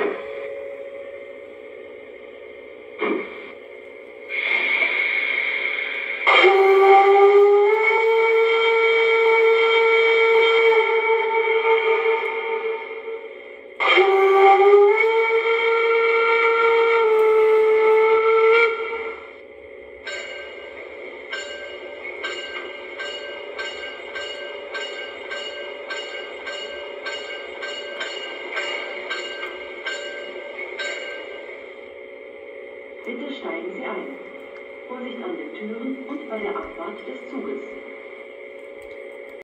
you Bitte steigen Sie ein. Vorsicht an den Türen und bei der Abfahrt des Zuges.